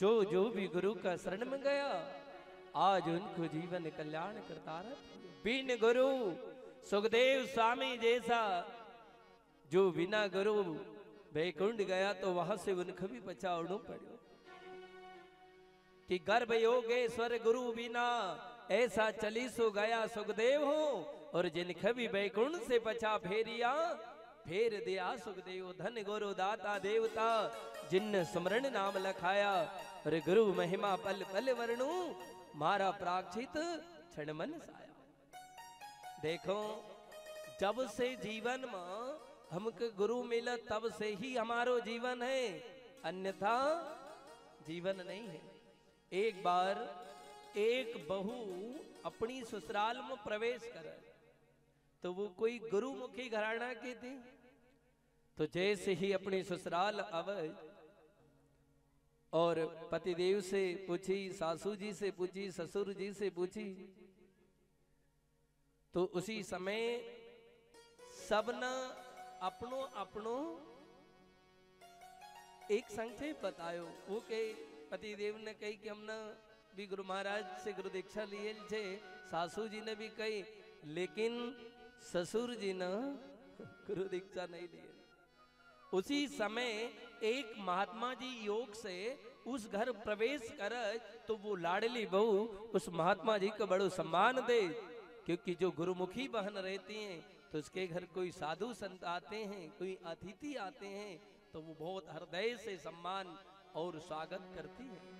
जो जो भी गुरु का शरण में गया, आज उनको जीवन कल्याण करता रहा। बिन गुरु, सुखदेव स्वामी जैसा जो बिना गुरु वैकुंठ गया तो वहाँ से उनको भी बचावणो पड़ो कि गर्भ योगेश्वर गुरु बिना ऐसा चली सो गया, सुखदेव हो, और जिनके भी वैकुंठ से बचा फेरिया फेर दिया सुखदेव, धन गुरु दाता देवता, जिन स्मरण नाम लखाया, और गुरु महिमा पल पल वर्णु, मारा प्राक्षित क्षण मन साया। देखो, जब से जीवन में हमको गुरु मिला, तब से ही हमारो जीवन है, अन्यथा जीवन नहीं है। एक बार एक बहू अपनी ससुराल में प्रवेश कर तो वो कोई गुरुमुखी घराना की थी? तो जैसे ही अपनी ससुराल अब और पतिदेव से पूछी, सासू जी से पूछी, ससुर जी से पूछी तो उसी समय सबना अपनो अपनो एक संक्षेप बतायो। वो के पतिदेव ने कही कि हमने भी गुरु महाराज से गुरु दीक्षा लिए छे सासू जी ने भी कही, लेकिन ससुर जी ने उसी समय एक महात्मा जी योग से उस घर प्रवेश कर तो वो लाडली बहू उस महात्मा जी को बड़ो सम्मान दे, क्योंकि जो गुरुमुखी बहन रहती हैं तो उसके घर कोई साधु संत आते हैं, कोई अतिथि आते हैं तो वो बहुत हृदय से सम्मान और स्वागत करती है।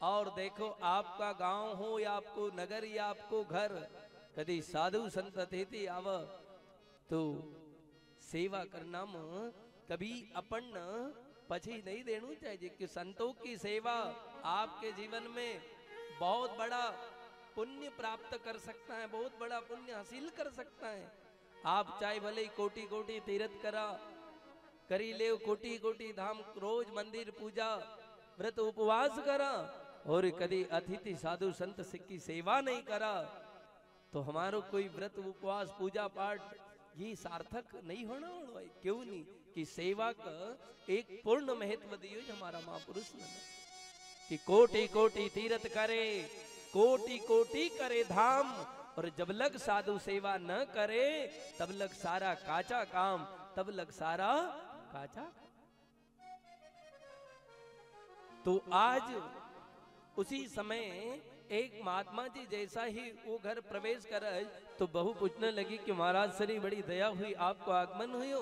और देखो, आपका गाँव हो या आपको नगर या आपको घर, कभी साधु संत अतिथि आव तो सेवा करना कभी अपन पछी नहीं देना चाहिए, कि संतों की सेवा आपके जीवन में बहुत बड़ा पुण्य प्राप्त कर सकता है, बहुत बड़ा पुण्य हासिल कर सकता है। आप चाहे भले ही कोटि कोटि तीर्थ करा, करी ले कोटि कोटि धाम, रोज मंदिर पूजा, व्रत उपवास करा, और कभी अतिथि, साधु, संत की सेवा नहीं करा तो हमारो कोई व्रत, उपवास, पूजा पाठ ये सार्थक नहीं होना क्यों नहीं? कि सेवा का एक पूर्ण महत्व दियो हमारा महापुरुष ने। कि कोटि कोटि तीर्थ करे, कोटि कोटि करे धाम, और जब लग साधु सेवा न करे, तब लग सारा काचा काम, तब लग सारा काचा तो आज उसी समय एक महात्मा जी जैसा ही वो घर प्रवेश कर तो बहु पूछने लगी कि महाराज सरी बड़ी दया हुई, आपको आगमन हुई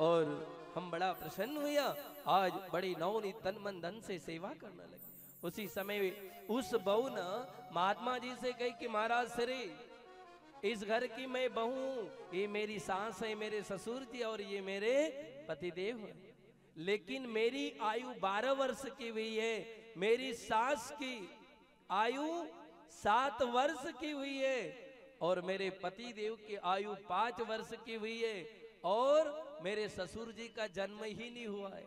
और हम बड़ा प्रसन्न हुआ। आज बड़ी नवनी तन मन धन से सेवा करने लगी। उसी समय उस बहू ने महात्मा जी से कही कि महाराज, श्री, इस घर की मैं बहू ये मेरी सास है, मेरे ससुर जी, और ये मेरे पतिदेव है। लेकिन मेरी आयु बारह वर्ष की हुई है। मेरी सास की आयु सात वर्ष की हुई है और मेरे पति देव की आयु पाँच वर्ष की हुई है और मेरे ससुर जी का जन्म ही नहीं हुआ है।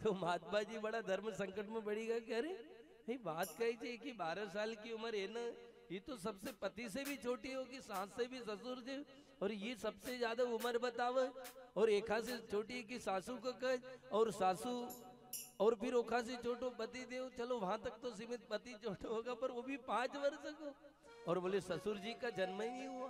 तो महात्मा जी बड़ा धर्म संकट में पड़ी गया कह रहे बात कही थी कि बारह साल की उम्र है ना, ये तो सबसे पति से भी छोटी होगी, सास से भी ससुर से और ये सबसे ज़्यादा उम्र बतावे, और एका छोटी की सासू को कह, और सासू और फिर ओखा से छोटो पति देव चलो वहाँ तक तो सीमित पति छोटो होगा पर वो भी पाँच वर्ष को। और बोले ससुर जी का जन्म ही नहीं हुआ।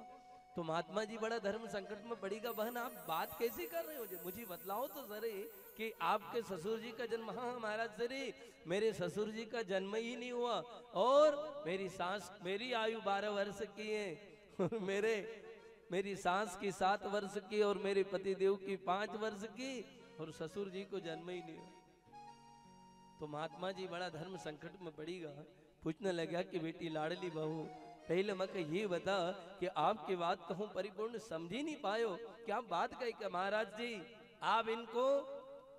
तो महात्मा जी बड़ा धर्म संकट में पड़ेगा बहन आप बात कैसे कर रहे हो? मुझे बतलाओ तो सरे कि आपके ससुर जी का जन्म हाँ महाराज सरे मेरे ससुर जी का जन्म ही नहीं हुआ। और मेरी सास मेरी आयु बारह वर्ष की है और मेरे मेरी सास की सात वर्ष की और मेरे पति देव की पाँच वर्ष की और ससुर जी को जन्म ही नहीं हुआ। तो महात्मा जी बड़ा धर्म संकट में पड़ेगा पूछने लगा कि बेटी, लाडली बहू, पहले मैं ये बता कि आपकी बात कहूँ परिपूर्ण समझ ही नहीं पायो क्या बात कही कि महाराज जी? आप इनको,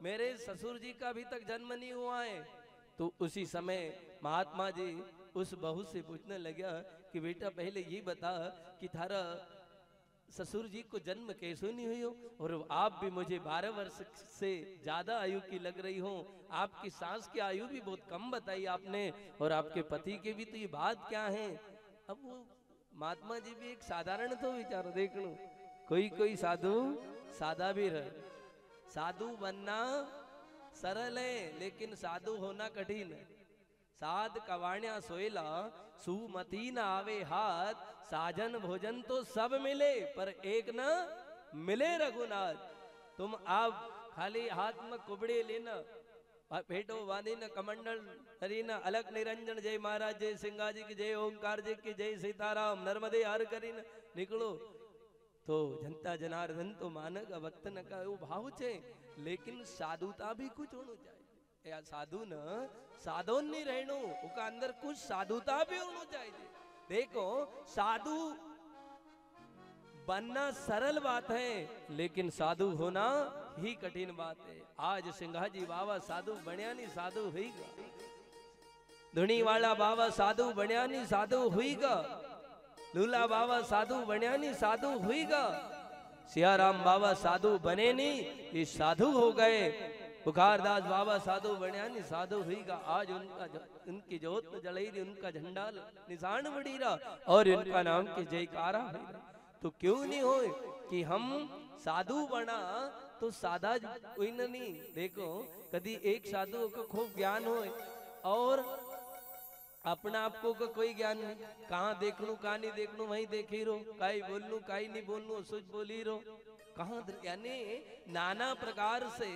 मेरे ससुर जी का अभी तक जन्म नहीं हुआ है। तो उसी समय महात्मा जी उस बहू से पूछने लगा कि बेटा, पहले ये बता कि थारा ससुर जी को जन्म कैसे नहीं हुई हो, और आप भी मुझे बारह वर्ष से ज़्यादा आयु की लग रही हो। आपकी सास की आयु भी बहुत कम बताई आपने, और आपके पति के भी तो ये बात क्या है? अब वो महात्मा जी भी एक साधारण तो विचार देख लो। कोई कोई साधु सादा भी रहे साधु बनना सरल है, लेकिन साधु होना कठिन। है साध कवाण्या सोयला, सुमती न आवे हाथ, साजन भोजन तो सब मिले, पर एक न मिले रघुनाथ। तुम आप खाली हाथ में कुबड़े लेना। भेटो वाणी न कमंडल हरी न अलग निरंजन जय महाराज, जय सिंगा जी की जय, ओंकार जी की जय, सीताराम, नर्मदे हर करी न निकलो। तो जनता जनार्दन तो मानक भक्त न का भाव छे, लेकिन साधुता भी कुछ होना चाहिए साधु न साधो नहीं रहनो उसका अंदर कुछ साधुता भी होना चाहिए देखो साधु बनना सरल बात है लेकिन साधु होना ही कठिन बात है आज सिंघाजी बाबा साधु बनिया नहीं साधु हुई धुनी वाला बाबा साधु बनिया नहीं साधु हुई लूला बाबा साधु बनिया नहीं साधु हुई सियाराम बाबा साधु बने नहीं ये साधु हो गए बुखारदास बाबा साधु बनिया नहीं साधु हुई का आज उनका उनकी जोत जलाई रही उनका झंडा निशान बड़ी रहा और उनका नाम के जयकारा तो क्यों नहीं हो कि हम साधु बना तो कोई नहीं देखो कभी एक साधु को खूब ज्ञान हो और अपना आपको का कोई ज्ञान नहीं। कहाँ देख लू कहा नहीं देख लू वही देख ही रो, काई बोल लू काई नहीं बोल लू सोच बोली रो। कहा यानी नाना प्रकार से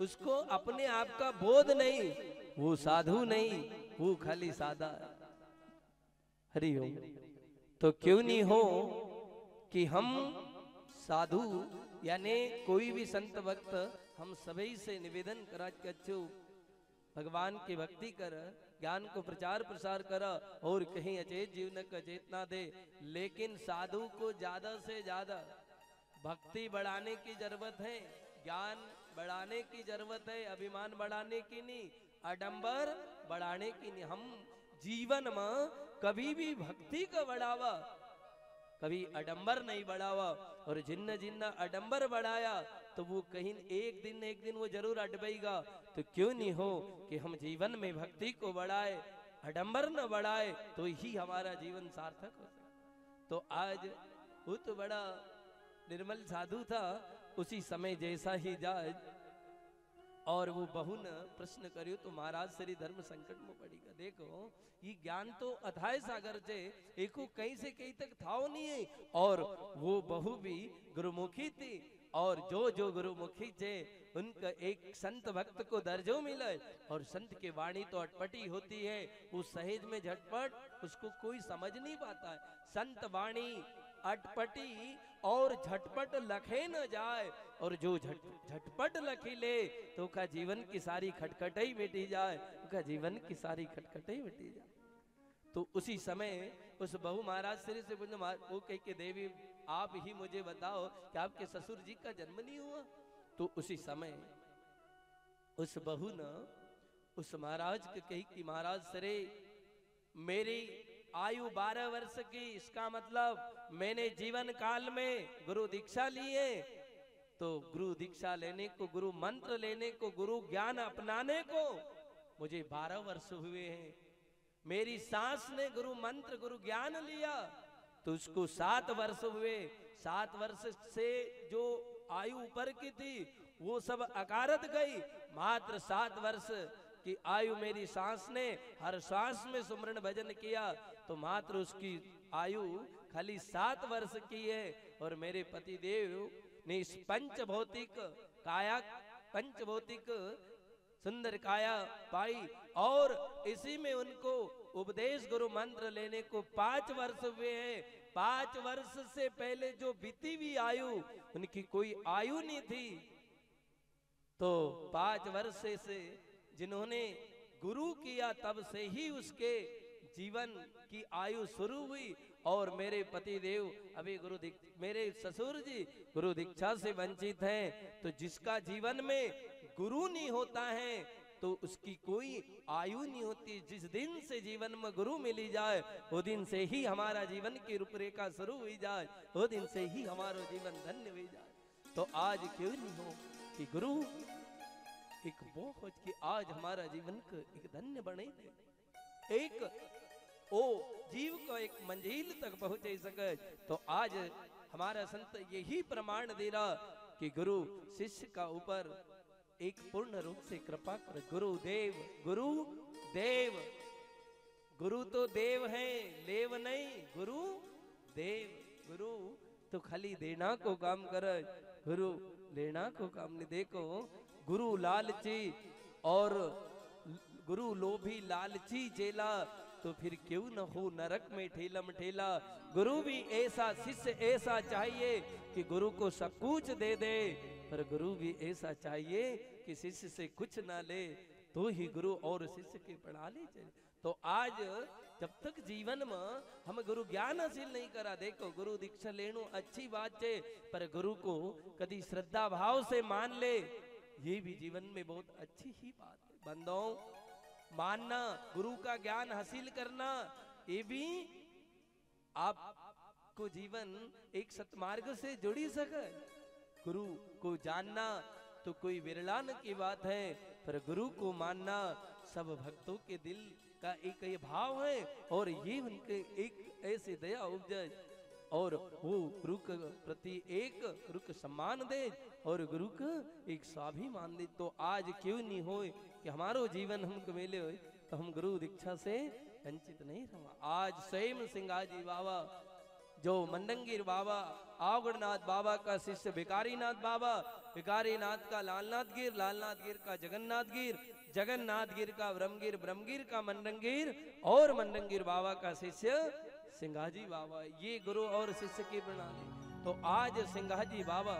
उसको अपने आप का बोध नहीं, वो साधु नहीं, वो खाली सादा। हरि तो क्यों नहीं हो कि हम साधु, यानी कोई भी संत भक्त, हम सभी से निवेदन करा अच्छो, भगवान की भक्ति कर, ज्ञान को प्रचार प्रसार कर, और कहीं अचेत जीवन का चेतना दे। लेकिन साधु को ज़्यादा से ज़्यादा भक्ति बढ़ाने की ज़रूरत है, ज्ञान बढ़ाने की ज़रूरत है, अभिमान बढ़ाने की नहीं अडंबर बढ़ाने की नहीं। हम जीवन में कभी भी भक्ति का बढ़ावा, कभी अडंबर नहीं बढ़ावा। और जिन्न जिन्न अडंबर बढ़ाया तो वो कहीं एक दिन एक दिन वो ज़रूर अटबेगा। तो क्यों नहीं हो कि हम जीवन में भक्ति को बढ़ाए अडंबर न बढ़ाए तो ही हमारा जीवन सार्थक हो तो आज बहुत बड़ा निर्मल साधु था उसी समय जैसा ही जाए। और वो बहु न प्रश्न करियो तो महाराज, श्री धर्म संकट में पड़ेगा देखो, ये ज्ञान तो अथाय सागर से एको कहीं से कहीं तक था नहीं है। और वो बहु भी गुरुमुखी थी, और जो जो गुरुमुखी थे, उनका एक संत भक्त को दर्जो मिला। और संत की वाणी तो अटपटी होती है, वो सहेज में झटपट, उसको कोई समझ नहीं पाता है। संत वाणी अटपटी और झटपट लखे न जाए। और जो झट झटपट लखी ले तो का जीवन की सारी खटखटाई मिटी जाए। उसका जीवन की सारी खटखटाई मिटी जाए। तो उसी समय उस बहु महाराज श्री से वो कह के देवी, आप ही मुझे बताओ कि आपके ससुर जी का जन्म नहीं हुआ? तो उसी समय उस बहु न उस महाराज के कही कि, महाराज, सरे, मेरी आयु बारह वर्ष की, इसका मतलब मैंने जीवन काल में गुरु दीक्षा ली है। तो गुरु दीक्षा लेने को, गुरु मंत्र लेने को, गुरु ज्ञान अपनाने को मुझे बारह वर्ष हुए हैं। मेरी सास ने गुरु मंत्र, गुरु ज्ञान लिया तो उसको सात वर्ष हुए। सात वर्ष से जो आयु ऊपर की थी, वो सब अकारत गई। मात्र सात वर्ष की आयु मेरी सांस ने हर सांस में सुमरण भजन किया तो मात्र उसकी आयु खाली सात वर्ष की है। और मेरे पति देव ने इस पंच भौतिक काया पंच भौतिक सुंदर काया पाई, और इसी में उनको उपदेश गुरु मंत्र लेने को पाँच वर्ष हुए हैं। पाँच वर्ष से पहले जो बीती हुई आयु, उनकी कोई आयु नहीं थी। तो पाँच वर्ष से जिन्होंने गुरु किया तब से ही उसके जीवन की आयु शुरू हुई। और मेरे पति देव अभी गुरु मेरे ससुर जी गुरु दीक्षा से वंचित हैं तो जिसका जीवन में गुरु नहीं होता है तो उसकी कोई आयु नहीं होती। जिस दिन से जीवन में गुरु मिली जाए, वो दिन से ही हमारा जीवन की रूपरेखा शुरू हुई जाए, वो दिन से ही हमारा जीवन धन्य हुई जाए। तो आज क्यों नहीं हो कि गुरु एक बहुत कि आज हमारा जीवन का एक धन्य बने। एक, ओ, जीव को एक मंजिल तक पहुँचे सके तो आज हमारा संत यही प्रमाण दे रहा कि गुरु, शिष्य का ऊपर एक पूर्ण रूप से कृपा कर गुरुदेव गुरु देव। गुरु तो देव है लेव नहीं, गुरु देव। गुरु तो खाली देना को काम कर। गुरु, लेना को काम नहीं, देखो गुरु लालची और गुरु लोभी लालची चेला तो फिर क्यों न हो नरक में ठेलम ठेला गुरु भी ऐसा, शिष्य ऐसा चाहिए कि गुरु को सब कुछ दे दे, पर गुरु भी ऐसा चाहिए कि शिष्य से कुछ ना ले तो ही गुरु और शिष्य के प्रणाली चले तो आज, जब तक जीवन में हम गुरु ज्ञान हासिल नहीं करा, देखो गुरु दीक्षा लेनु अच्छी बात है, पर गुरु को कभी श्रद्धा भाव से मान ले ये भी जीवन में बहुत अच्छी ही बात है। बंदों, मानना, गुरु का ज्ञान हासिल करना, ये भी आपको जीवन एक सतमार्ग से जुड़ी सके। गुरु को जानना तो कोई विरलान की बात है, पर गुरु को मानना सब भक्तों के दिल का एक ये भाव है, और ये उनके एक ऐसे दया उपज और वो गुरु के प्रति एक गुरु का सम्मान दे और गुरु का एक स्वाभिमान दे। तो आज क्यों नहीं हो कि हमारो जीवन हमको मिले हो तो हम गुरु दीक्षा से वंचित नहीं रहा। आज स्वयं सिंगाजी बाबा, जो मंडंगीर बाबा, आवगढ़नाथ बाबा का शिष्य, भिकारीनाथ बाबा, भिकारीनाथ का लालनाथ गिर लालनाथ गिर का जगन्नाथ गिर जगन्नाथ गिर का ब्रह्मगिर ब्रह्मगिर का मंडंगीर और मंडंगीर बाबा का शिष्य सिंघाजी बाबा, ये गुरु और शिष्य की प्रणाली। तो आज सिंघाजी बाबा,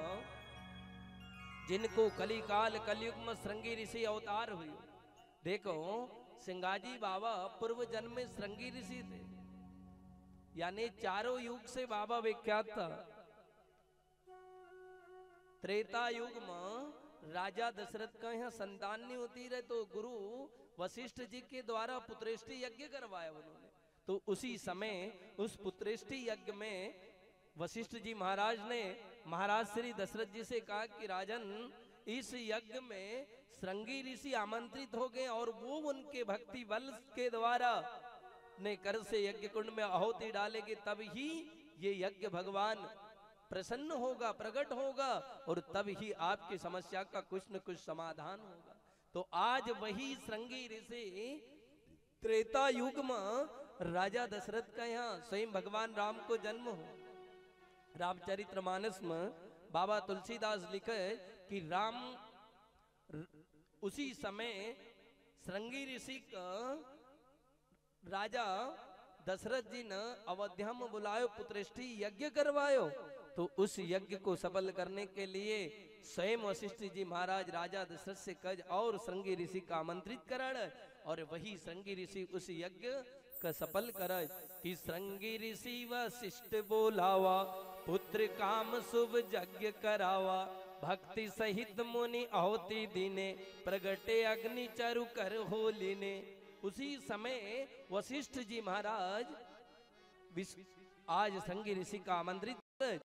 जिनको कलिकाल कलयुग में श्रृंगी ऋषि अवतार हुई। देखो, सिंगाजी बाबा पूर्व जन्म में श्रृंगी ऋषि थे। यानी चारों युग से बाबा विख्यात था। त्रेता युग में राजा दशरथ का यहाँ संतान नहीं होती रहे तो गुरु वशिष्ठ जी के द्वारा पुत्रेष्टि यज्ञ करवाया उन्होंने। तो उसी समय उस पुत्रेष्टि यज्ञ में वशिष्ठ जी महाराज ने, महाराज श्री दशरथ जी से कहा कि राजन, इस यज्ञ में श्रृंगी ऋषि आमंत्रित हो गए और वो उनके भक्ति बल के द्वारा ने कर से यज्ञ कुंड में आहुति डालेंगे, तब ही ये यज्ञ भगवान प्रसन्न होगा, प्रकट होगा और तब ही आपकी समस्या का कुछ न कुछ समाधान होगा। तो आज वही श्रृंगी ऋषि त्रेता युग में राजा दशरथ का यहाँ स्वयं भगवान राम को जन्म हो। रामचरित्र मानस में बाबा तुलसीदास लिखे कि राम उसी समय श्रृंगी ऋषि का राजा दशरथ जी ने अवध्या में बुलायो, पुत्रेष्टि यज्ञ करवायो। तो उस यज्ञ को सफल करने के लिए स्वयं वशिष्ठ जी महाराज राजा दशरथ से कज और श्रृंगी ऋषि का आमंत्रित करण और वही श्रृंगी ऋषि उस यज्ञ सफल कर कि ऋषि वशिष्ठ बोलावा, पुत्र काम शुभ यज्ञ करावा। भक्ति सहित मुनि आहुति दिने, प्रगटे अग्नि चरु कर होली ने उसी समय वशिष्ठ जी महाराज आज संगी ऋषि का आमंत्रित